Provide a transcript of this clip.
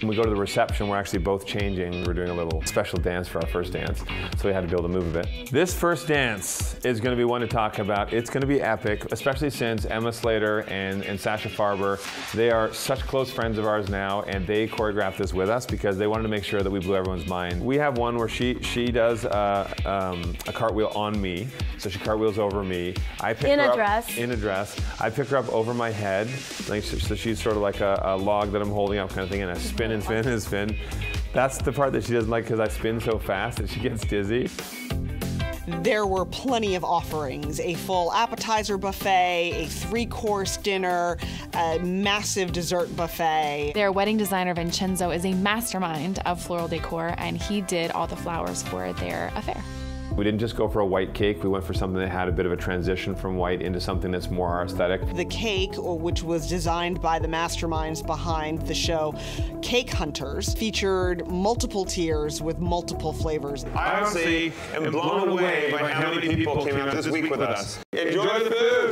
When we go to the reception, we're actually both changing. We're doing a little special dance for our first dance, so we had to be able to move a bit. This first dance is going to be one to talk about. It's going to be epic, especially since Emma Slater and, and Sasha Farber, they are such close friends of ours now, and they choreographed this with us because they wanted to make sure that we blew everyone's mind. We have one where she she does uh, um, a cartwheel on me, so she cartwheels over me. I pick In her a up dress. in a dress. I pick her up over my head, like so, she's sort of like a, a log that I'm holding up, kind of thing, and I spin and spin and spin. That's the part that she doesn't like because I spin so fast that she gets dizzy. There were plenty of offerings a full appetizer buffet, a three course dinner, a massive dessert buffet. Their wedding designer Vincenzo is a mastermind of floral decor, and he did all the flowers for their affair. We didn't just go for a white cake. We went for something that had a bit of a transition from white into something that's more our aesthetic. The cake, which was designed by the masterminds behind the show, Cake Hunters, featured multiple tiers with multiple flavors. I honestly am blown away by how many people came out this week with us. Enjoy the food!